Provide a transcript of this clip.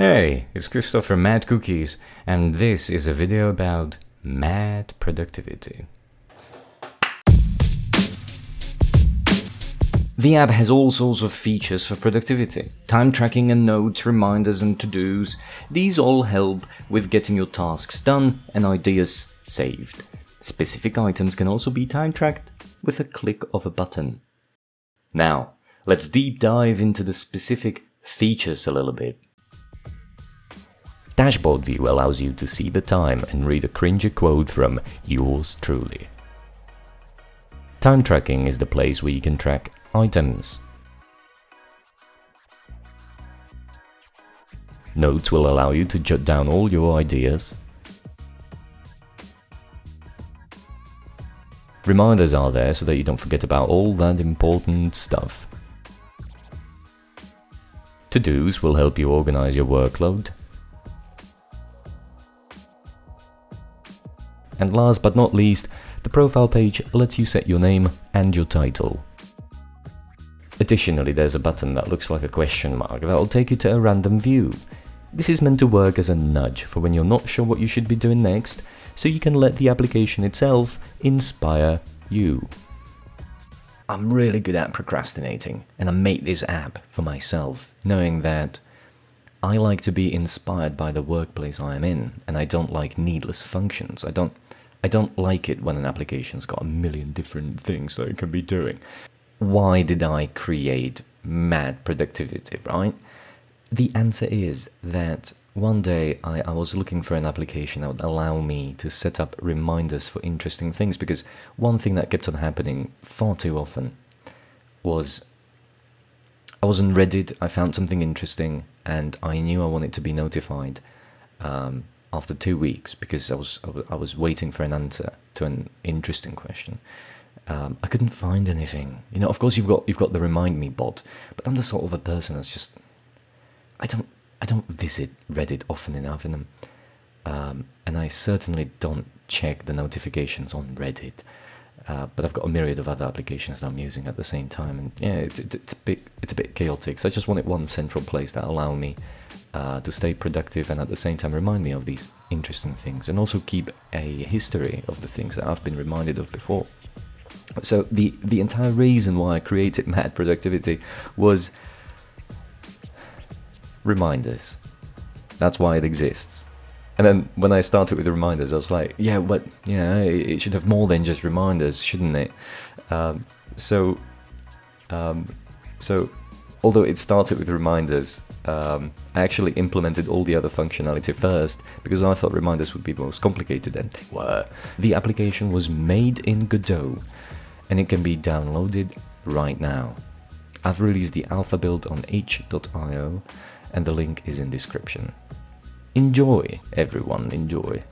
Hey, it's Christoph from Mad Cookies, and this is a video about mad productivity. The app has all sorts of features for productivity. Time tracking and notes, reminders and to-dos. These all help with getting your tasks done and ideas saved. Specific items can also be time tracked with a click of a button. Now, let's deep dive into the specific features a little bit. Dashboard view allows you to see the time and read a cringy quote from yours truly. Time tracking is the place where you can track items. Notes will allow you to jot down all your ideas. Reminders are there so that you don't forget about all that important stuff. To-dos will help you organize your workload. And last but not least, the profile page lets you set your name and your title. Additionally, there's a button that looks like a question mark that will take you to a random view. This is meant to work as a nudge for when you're not sure what you should be doing next, so you can let the application itself inspire you. I'm really good at procrastinating, and I made this app for myself, knowing that I like to be inspired by the workplace I am in, and I don't like needless functions. I don't I don't like it when an application's got a million different things that it can be doing. Why did I create mad productivity, right? The answer is that one day I, I, was looking for an application that would allow me to set up reminders for interesting things because one thing that kept on happening far too often was I was on Reddit, I found something interesting, and I knew I wanted to be notified. Um, after two weeks because I was I was waiting for an answer to an interesting question. Um, I couldn't find anything. You know, of course you've got you've got the remind me bot, but I'm the sort of a person that's just I don't I don't visit Reddit often enough, and um, and I certainly don't check the notifications on Reddit. Uh, but I've got a myriad of other applications that I'm using at the same time, and yeah, it's, it's a bit it's a bit chaotic. So I just wanted one central place that allow me uh, to stay productive and at the same time remind me of these interesting things and also keep a history of the things that I've been reminded of before. So the the entire reason why I created Mad Productivity was reminders. That's why it exists. And then when I started with the reminders, I was like, yeah, but yeah, it should have more than just reminders, shouldn't it? Um, so, um, so although it started with reminders, um, I actually implemented all the other functionality first because I thought reminders would be most complicated and they were. The application was made in Godot and it can be downloaded right now. I've released the alpha build on itch.io and the link is in description. Enjoy, everyone, enjoy.